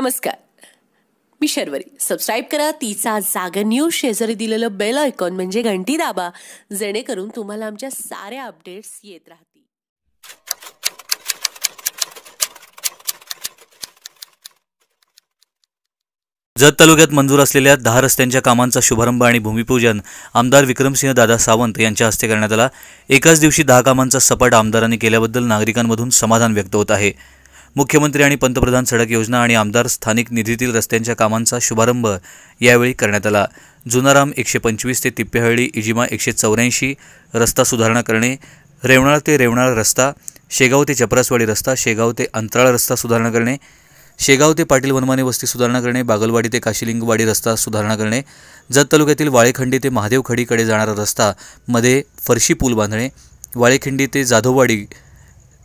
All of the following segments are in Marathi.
नमस्कार. मी शर्वरी. सबस्क्राईब करा तिचा जागा न्यूज शेजारी दिलेलं बेल आयकॉन म्हणजे घंटी दाबा जेणेकरून तुम्हाला आमच्या साऱ्या अपडेट्स येत राहतील. जत तालुक्यात मंजूर असलेल्या दहा रस्त्यांच्या कामांचा शुभारंभ आणि भूमिपूजन आमदार विक्रमसिंह दादा सावंत यांच्या हस्ते करण्यात आला. एकाच दिवशी दहा कामांचा सपाट आमदारांनी केल्याबद्दल नागरिकांमधून समाधान व्यक्त होत आहे. मुख्यमंत्री आणि पंतप्रधान सडक योजना आणि आमदार स्थानिक निधीतील रस्त्यांच्या कामांचा शुभारंभ यावेळी करण्यात आला. जुनाराम एकशे पंचवीस ते तिप्पेहळी इजिमा एकशे चौऱ्याऐंशी रस्ता सुधारणा करणे रेवणाळ ते रेवणाळ रस्ता शेगाव ते चपरासवाडी रस्ता शेगाव ते अंतराळ रस्ता सुधारणा करणे शेगाव ते पाटील वनमाने वस्ती सुधारणा करणे बागलवाडी ते काशीलिंगवाडी रस्ता सुधारणा करणे जत तालुक्यातील वाळेखंडी ते महादेव खडीकडे जाणारा रस्ता मध्ये फरशी पूल बांधणे वाळेखिंडी ते जाधववाडी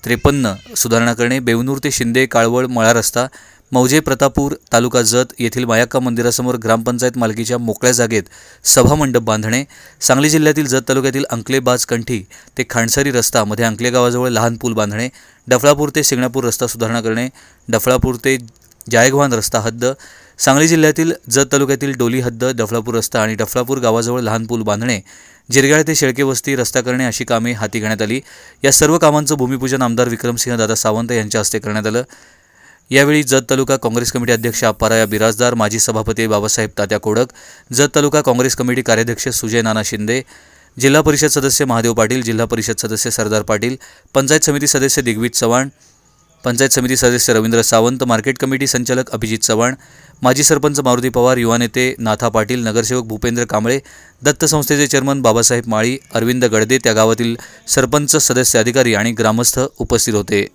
त्रेपन्न. सुधारणा करणे बेवनूर ते शिंदे काळवळ मळा रस्ता मौजे प्रतापूर तालुका जत येथील मायाक्का मंदिरासमोर ग्रामपंचायत मालकीच्या मोकळ्या जागेत सभामंडप बांधणे सांगली जिल्ह्यातील जत तालुक्यातील अंकलेबाज कंठी ते खांडसारी रस्ता मध्ये अंकले गावाजवळ लहान पूल बांधणे डफळापूर ते सिंगणापूर रस्ता सुधारणा करणे डफळापूर ते जायगव्हाण रस्ता हद्द सांगली जिल्ह्यातील जत तालुक्यातील डोली हद्द डफळापूर रस्ता आणि डफळापूर गावाजवळ लहान पूल बांधणे जिरगाळ ते शेळके वस्ती रस्ता करणे अशी कामे हाती घेण्यात आली. या सर्व कामांचं भूमिपूजन आमदार विक्रमसिंह दादा सावंत यांच्या हस्ते करण्यात आलं. यावेळी जत तालुका काँग्रेस कमिटी अध्यक्ष अप्पाराया बिराजदार माजी सभापती बाबासाहेब तात्या कोडक जत तालुका काँग्रेस कमिटी कार्याध्यक्ष सुजय नाना शिंदे जिल्हा परिषद सदस्य महादेव पाटील जिल्हा परिषद सदस्य सरदार पाटील पंचायत समिती सदस्य दिग्विज चव्हाण पंचायत समिती सदस्य रवींद्र सावंत मार्केट कमिटी संचालक अभिजित चव्हाण माजी सरपंच मारुती पवार युवा नेते नाथा पाटील नगरसेवक भूपेंद्र कांबळे दत्त संस्थेचे चेअरमन बाबासाहेब माळी अरविंद गडदे त्या गावातील सरपंच सदस्य अधिकारी आणि ग्रामस्थ उपस्थित होते.